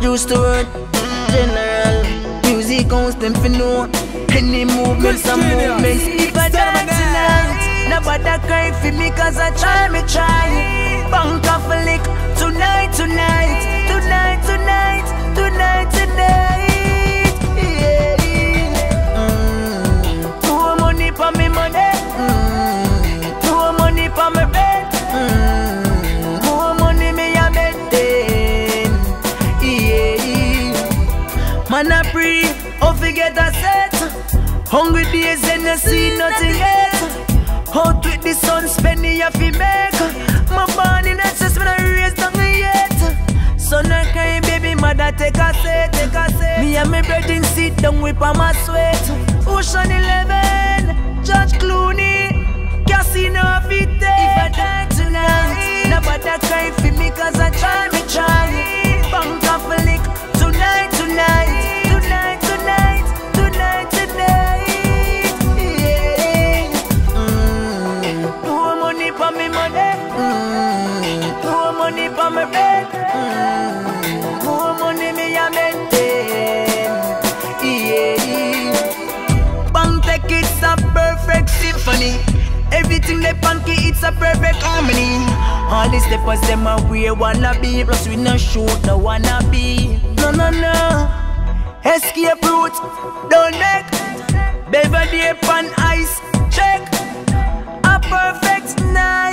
used to hurt. General, music them fi know. Any movements and movements. If I die tonight, nobody cry for me cause I try me try. Bank affi lick tonight, tonight, Man a pray, oh forget a set. Hungry days and you see nothing yet. Out with the sun, spending you fi make. My born in excess, when I raise down yet. Son I cry, baby, mother take a seat, take a seat. Me and my brethren sit down, whip on my sweat. For bed. Mm. More money me a maintain. Yeah. Bank take it's a perfect symphony. Everything they punky, it's a perfect harmony. All the steppers them a wear wanna be, plus we no shoot no wanna be. No no no. Escape route, don't make. Beverly upon ice, check. A perfect night.